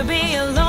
to be alone.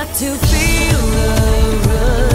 not to feel the rush.